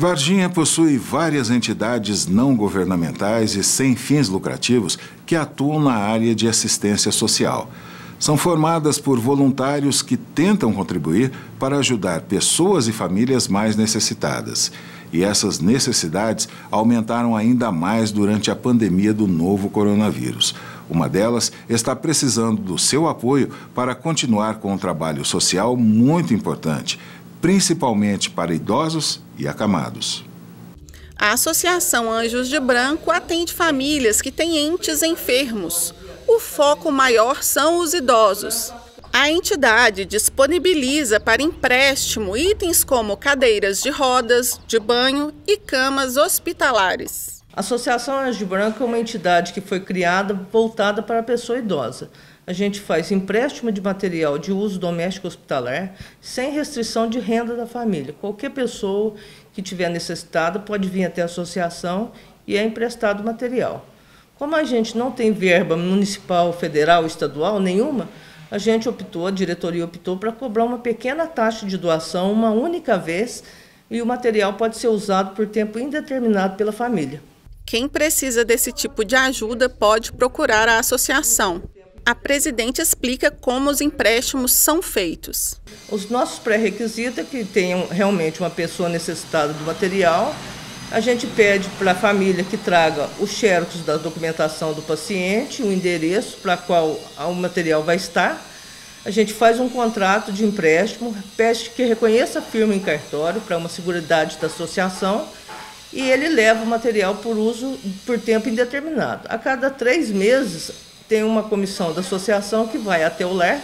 Varginha possui várias entidades não governamentais e sem fins lucrativos que atuam na área de assistência social. São formadas por voluntários que tentam contribuir para ajudar pessoas e famílias mais necessitadas. E essas necessidades aumentaram ainda mais durante a pandemia do novo coronavírus. Uma delas está precisando do seu apoio para continuar com um trabalho social muito importante principalmente para idosos e acamados. A Associação Anjos de Branco atende famílias que têm entes enfermos. O foco maior são os idosos. A entidade disponibiliza para empréstimo itens como cadeiras de rodas, de banho e camas hospitalares. A Associação Anjos de Branco é uma entidade que foi criada voltada para a pessoa idosa a gente faz empréstimo de material de uso doméstico hospitalar sem restrição de renda da família. Qualquer pessoa que tiver necessitada pode vir até a associação e é emprestado material. Como a gente não tem verba municipal, federal, estadual nenhuma, a gente optou, a diretoria optou para cobrar uma pequena taxa de doação uma única vez e o material pode ser usado por tempo indeterminado pela família. Quem precisa desse tipo de ajuda pode procurar a associação a presidente explica como os empréstimos são feitos. Os nossos pré-requisitos é que tenham realmente uma pessoa necessitada do material. A gente pede para a família que traga os xerox da documentação do paciente, o endereço para qual o material vai estar. A gente faz um contrato de empréstimo, pede que reconheça a firma em cartório para uma seguridade da associação e ele leva o material por uso por tempo indeterminado. A cada três meses, tem uma comissão da associação que vai até o lar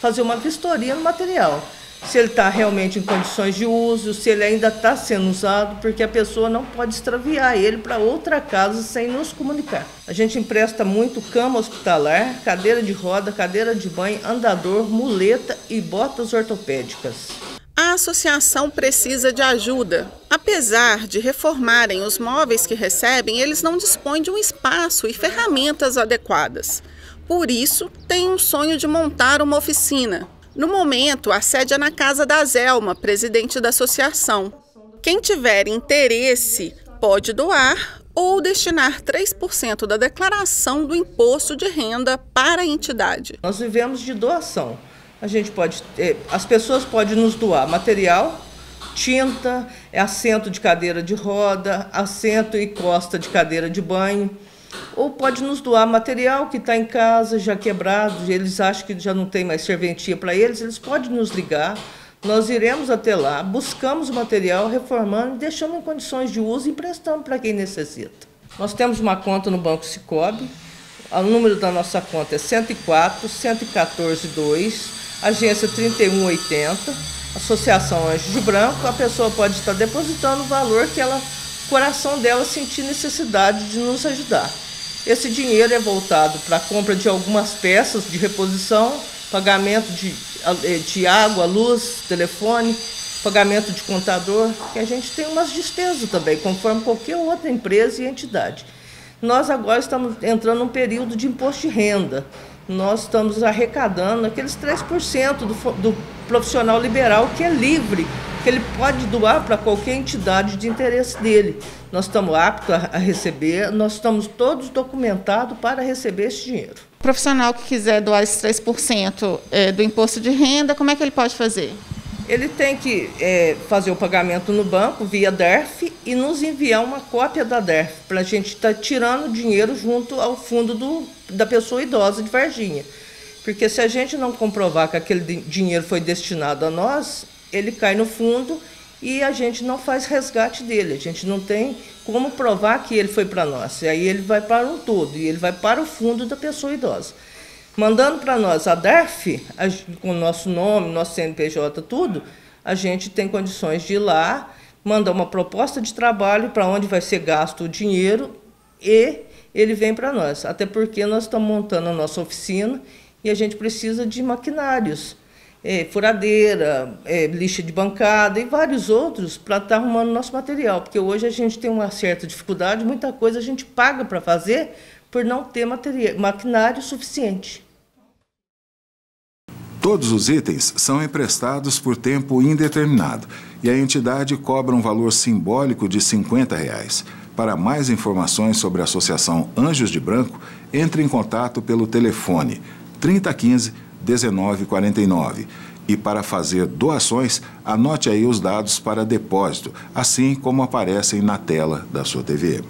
fazer uma vistoria no material. Se ele está realmente em condições de uso, se ele ainda está sendo usado, porque a pessoa não pode extraviar ele para outra casa sem nos comunicar. A gente empresta muito cama hospitalar, cadeira de roda, cadeira de banho, andador, muleta e botas ortopédicas. A associação precisa de ajuda. Apesar de reformarem os móveis que recebem, eles não dispõem de um espaço e ferramentas adequadas. Por isso, tem um sonho de montar uma oficina. No momento, a sede é na casa da Zelma, presidente da associação. Quem tiver interesse pode doar ou destinar 3% da declaração do imposto de renda para a entidade. Nós vivemos de doação a gente pode, é, as pessoas podem nos doar material, tinta, é assento de cadeira de roda, assento e costa de cadeira de banho, ou pode nos doar material que está em casa já quebrado, eles acham que já não tem mais serventia para eles, eles podem nos ligar. Nós iremos até lá, buscamos o material, reformando, deixamos em condições de uso e emprestamos para quem necessita. Nós temos uma conta no Banco Cicobi, o número da nossa conta é 104 114 2 agência 3180, Associação Anjos de Branco, a pessoa pode estar depositando o valor que ela, o coração dela sentir necessidade de nos ajudar. Esse dinheiro é voltado para a compra de algumas peças de reposição, pagamento de, eh, de água, luz, telefone, pagamento de contador, que a gente tem umas despesas também, conforme qualquer outra empresa e entidade. Nós agora estamos entrando num período de imposto de renda nós estamos arrecadando aqueles 3% do, do profissional liberal que é livre, que ele pode doar para qualquer entidade de interesse dele. Nós estamos aptos a, a receber, nós estamos todos documentados para receber esse dinheiro. O profissional que quiser doar esses 3% é, do imposto de renda, como é que ele pode fazer? Ele tem que é, fazer o pagamento no banco via DERF e nos enviar uma cópia da DERF para a gente estar tá tirando dinheiro junto ao fundo do, da pessoa idosa de Varginha. Porque se a gente não comprovar que aquele dinheiro foi destinado a nós, ele cai no fundo e a gente não faz resgate dele. A gente não tem como provar que ele foi para nós. E aí ele vai para um todo e ele vai para o fundo da pessoa idosa. Mandando para nós a DERF, com o nosso nome, nosso CNPJ, tudo, a gente tem condições de ir lá, mandar uma proposta de trabalho para onde vai ser gasto o dinheiro e ele vem para nós. Até porque nós estamos montando a nossa oficina e a gente precisa de maquinários, é, furadeira, é, lixa de bancada e vários outros para estar tá arrumando nosso material. Porque hoje a gente tem uma certa dificuldade, muita coisa a gente paga para fazer por não ter material, maquinário suficiente. Todos os itens são emprestados por tempo indeterminado e a entidade cobra um valor simbólico de 50 reais. Para mais informações sobre a Associação Anjos de Branco, entre em contato pelo telefone 3015 1949. E para fazer doações, anote aí os dados para depósito, assim como aparecem na tela da sua TV.